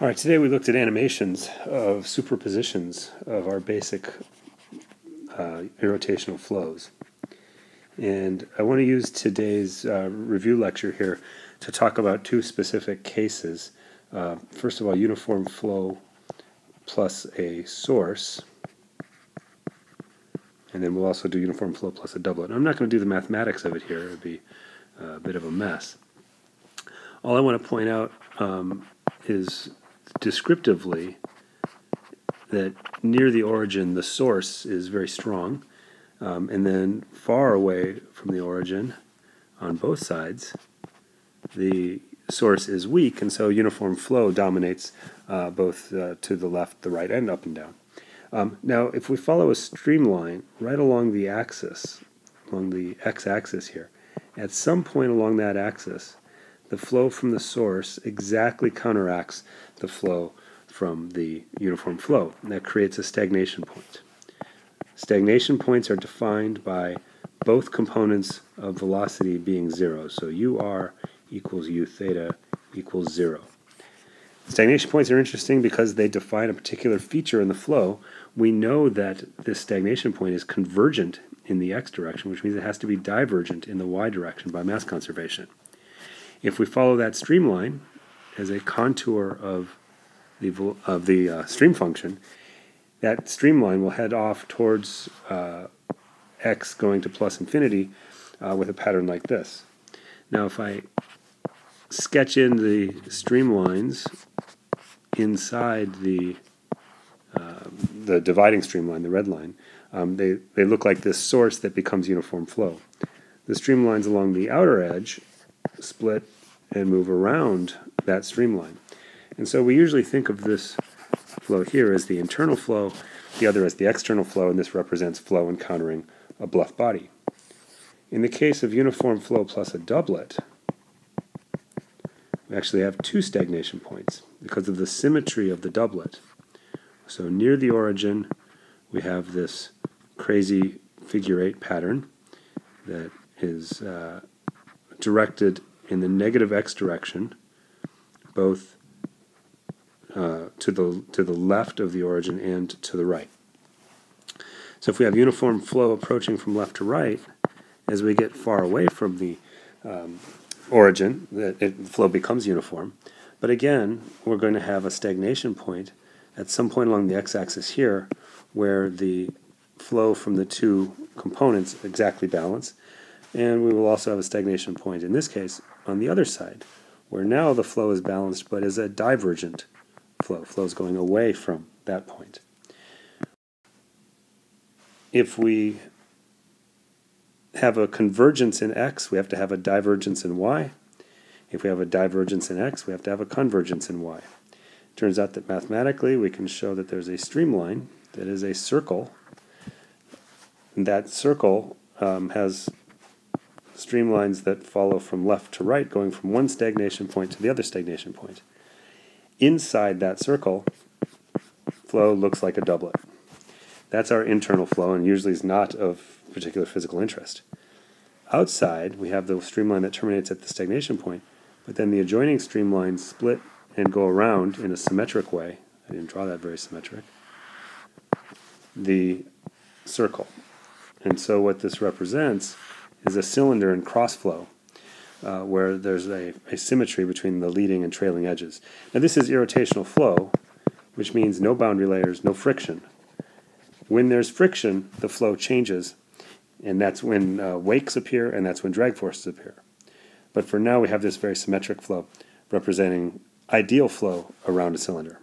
All right, today we looked at animations of superpositions of our basic uh, irrotational flows. And I want to use today's uh, review lecture here to talk about two specific cases. Uh, first of all, uniform flow plus a source. And then we'll also do uniform flow plus a doublet. I'm not going to do the mathematics of it here. It would be a bit of a mess. All I want to point out um, is descriptively that near the origin the source is very strong, um, and then far away from the origin on both sides the source is weak, and so uniform flow dominates uh, both uh, to the left, the right, and up and down. Um, now, if we follow a streamline right along the axis, along the x-axis here, at some point along that axis, the flow from the source exactly counteracts the flow from the uniform flow. And that creates a stagnation point. Stagnation points are defined by both components of velocity being zero. So ur equals u theta equals zero. Stagnation points are interesting because they define a particular feature in the flow. We know that this stagnation point is convergent in the x direction, which means it has to be divergent in the y direction by mass conservation. If we follow that streamline as a contour of the, of the uh, stream function, that streamline will head off towards uh, x going to plus infinity uh, with a pattern like this. Now if I sketch in the streamlines inside the uh, the dividing streamline, the red line, um, they, they look like this source that becomes uniform flow. The streamlines along the outer edge split and move around that streamline. And so we usually think of this flow here as the internal flow, the other as the external flow, and this represents flow encountering a bluff body. In the case of uniform flow plus a doublet, we actually have two stagnation points because of the symmetry of the doublet. So near the origin, we have this crazy figure eight pattern that is uh, directed in the negative x direction, both uh, to the to the left of the origin and to the right. So if we have uniform flow approaching from left to right, as we get far away from the um, origin, the, it, the flow becomes uniform. But again, we're going to have a stagnation point at some point along the x-axis here, where the flow from the two components exactly balance, and we will also have a stagnation point in this case on the other side, where now the flow is balanced but is a divergent flow. Flow is going away from that point. If we have a convergence in x, we have to have a divergence in y. If we have a divergence in x, we have to have a convergence in y. It turns out that mathematically we can show that there's a streamline that is a circle. And that circle um, has streamlines that follow from left to right, going from one stagnation point to the other stagnation point. Inside that circle, flow looks like a doublet. That's our internal flow and usually is not of particular physical interest. Outside, we have the streamline that terminates at the stagnation point, but then the adjoining streamlines split and go around in a symmetric way. I didn't draw that very symmetric. The circle. And so what this represents is a cylinder in crossflow, uh, where there's a, a symmetry between the leading and trailing edges. Now this is irrotational flow, which means no boundary layers, no friction. When there's friction, the flow changes, and that's when uh, wakes appear, and that's when drag forces appear. But for now, we have this very symmetric flow representing ideal flow around a cylinder.